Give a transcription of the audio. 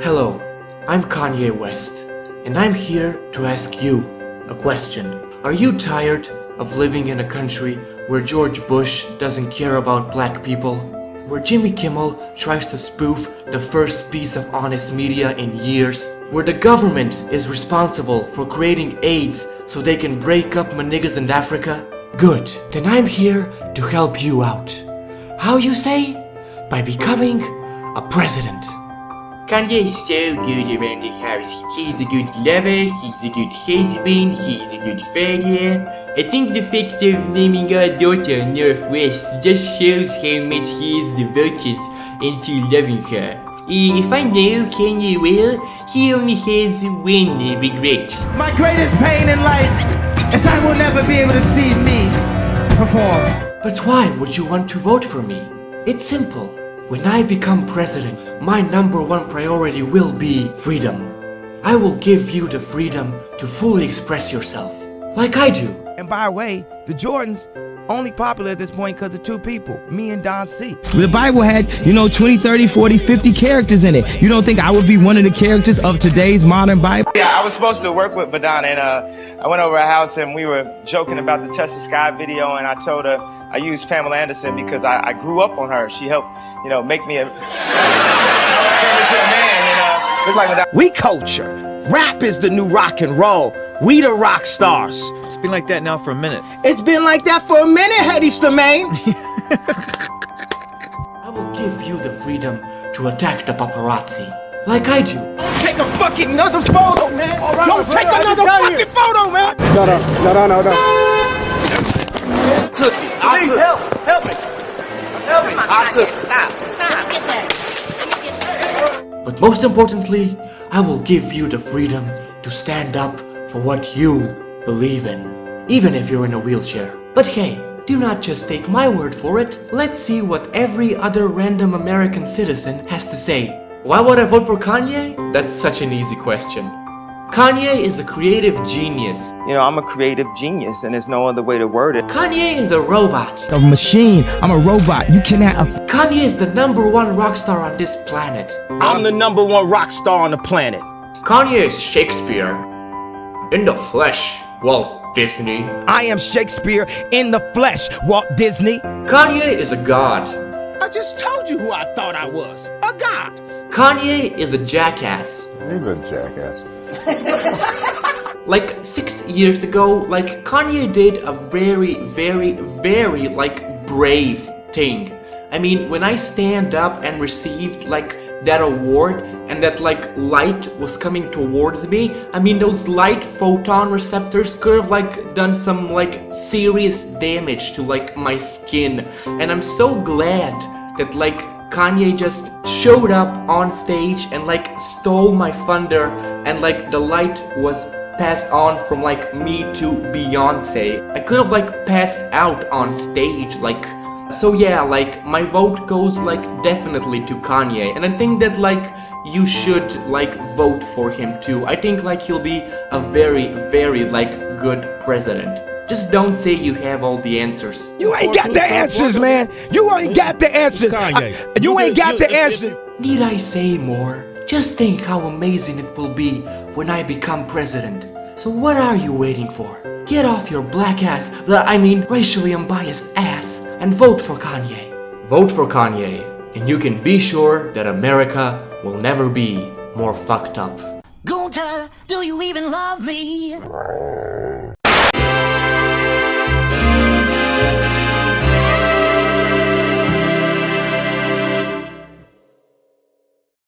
Hello, I'm Kanye West, and I'm here to ask you a question. Are you tired of living in a country where George Bush doesn't care about black people? Where Jimmy Kimmel tries to spoof the first piece of honest media in years? Where the government is responsible for creating AIDS so they can break up my niggas in Africa? Good, then I'm here to help you out. How you say? By becoming a president. Kanye is so good around the house. He's a good lover, he's a good husband, he's a good father. I think the fact of naming our daughter North West just shows how much he is devoted into loving her. Eh, if I know Kanye well, he only has one regret. My greatest pain in life is I will never be able to see me perform. But why would you want to vote for me? It's simple. When I become president, my number one priority will be freedom. I will give you the freedom to fully express yourself, like I do. And by the way, the Jordans only popular at this point because of two people, me and Don C. The Bible had, you know, 20, 30, 40, 50 characters in it. You don't think I would be one of the characters of today's modern Bible? Yeah, I was supposed to work with Madonna, and uh, I went over her house and we were joking about the Touch the Sky video, and I told her I used Pamela Anderson because I, I grew up on her. She helped, you know, make me a turn into a man, and uh, like Madonna. We culture. Rap is the new rock and roll. We the rock stars. It's been like that now for a minute. It's been like that for a minute, Hedi Slimane. I will give you the freedom to attack the paparazzi, like I do. take a fucking another photo, man. Don't take another fucking photo, man. No, no, no, no, no, no. took it. I took help. Help me. Help me. I took it. But most importantly, I will give you the freedom to stand up for what you believe in, even if you're in a wheelchair. But hey, do not just take my word for it. Let's see what every other random American citizen has to say. Why would I vote for Kanye? That's such an easy question. Kanye is a creative genius. You know, I'm a creative genius, and there's no other way to word it. Kanye is a robot. A machine. I'm a robot. You cannot. Kanye is the number one rock star on this planet. I'm the number one rock star on the planet. Kanye is Shakespeare. In the flesh, Walt Disney. I am Shakespeare in the flesh, Walt Disney. Kanye is a god. I just told you who I thought I was. A god. Kanye is a jackass. He's a jackass. Like six years ago, like Kanye did a very, very, very like brave thing. I mean, when I stand up and received like that award and that like light was coming towards me, I mean those light photon receptors could have like done some like serious damage to like my skin. And I'm so glad that like Kanye just showed up on stage and like stole my thunder and like the light was passed on from like me to Beyonce. I could have like passed out on stage like so yeah, like my vote goes like definitely to Kanye and I think that like you should like vote for him too. I think like he'll be a very very like good president. Just don't say you have all the answers. You ain't got the answers, man. You ain't got the answers. I- you ain't got the answers. Need I say more? Just think how amazing it will be when I become president. So what are you waiting for? Get off your black ass, the- I mean racially unbiased ass, and vote for Kanye. Vote for Kanye, and you can be sure that America will never be more fucked up. Gunter, do you even love me?